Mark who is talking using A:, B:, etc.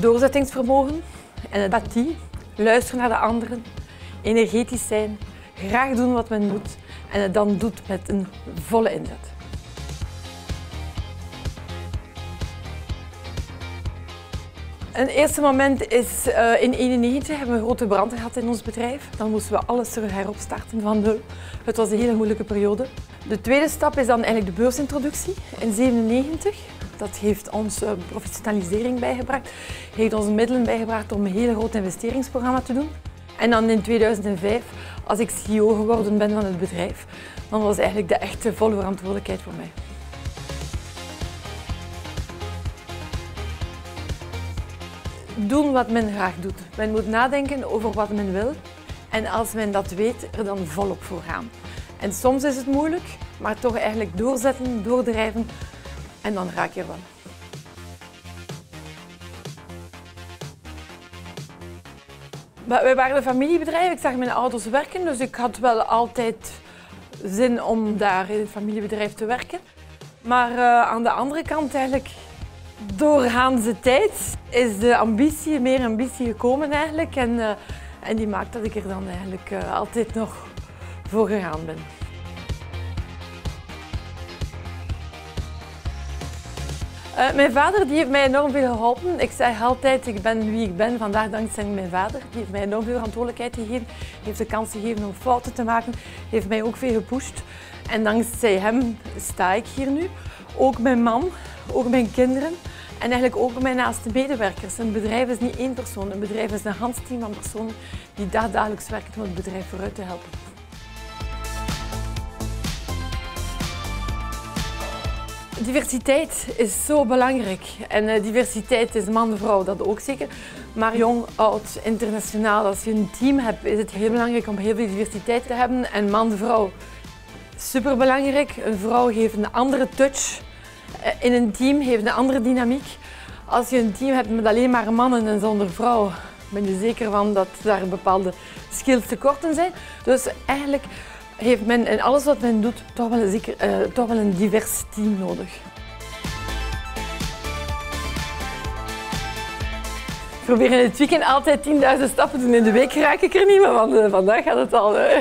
A: Doorzettingsvermogen en empathie, luisteren naar de anderen, energetisch zijn, graag doen wat men moet en het dan doet met een volle inzet. Een eerste moment is uh, in 1991 hebben we een grote brand gehad in ons bedrijf. Dan moesten we alles terug heropstarten van nul. Het was een hele moeilijke periode. De tweede stap is dan eigenlijk de beursintroductie in 1997. Dat heeft ons uh, professionalisering bijgebracht, heeft ons middelen bijgebracht om een hele groot investeringsprogramma te doen. En dan in 2005, als ik CEO geworden ben van het bedrijf, dan was eigenlijk de echte volle verantwoordelijkheid voor mij. Doen wat men graag doet. Men moet nadenken over wat men wil. En als men dat weet, er dan volop voor gaan. En soms is het moeilijk, maar toch eigenlijk doorzetten, doordrijven en dan raak je er wel. Wij waren een familiebedrijf. Ik zag mijn ouders werken, dus ik had wel altijd zin om daar in het familiebedrijf te werken. Maar uh, aan de andere kant eigenlijk, doorgaans de tijd is de ambitie, meer ambitie gekomen eigenlijk. En, uh, en die maakt dat ik er dan eigenlijk uh, altijd nog voor gegaan ben. Uh, mijn vader die heeft mij enorm veel geholpen. Ik zeg altijd, ik ben wie ik ben, vandaag dankzij mijn vader. Die heeft mij enorm veel verantwoordelijkheid gegeven. heeft de kans gegeven om fouten te maken. heeft mij ook veel gepusht. En dankzij hem sta ik hier nu. Ook mijn man, ook mijn kinderen. En eigenlijk ook mijn naaste medewerkers. Een bedrijf is niet één persoon. Een bedrijf is een handsteam van personen die dagelijks werken om het bedrijf vooruit te helpen. Diversiteit is zo belangrijk. En uh, diversiteit is man-vrouw, dat ook zeker. Maar jong, oud, internationaal, als je een team hebt, is het heel belangrijk om heel veel diversiteit te hebben. En man-vrouw, superbelangrijk. Een vrouw geeft een andere touch. Uh, in een team heeft een andere dynamiek. Als je een team hebt met alleen maar mannen en zonder vrouw, ben je zeker van dat daar bepaalde skills tekorten zijn. Dus eigenlijk heeft men in alles wat men doet toch wel een, zeker, uh, toch wel een divers team nodig. Ik probeer in het weekend altijd 10.000 stappen te doen. In de week raak ik er niet, maar uh, vandaag gaat het al. Uh.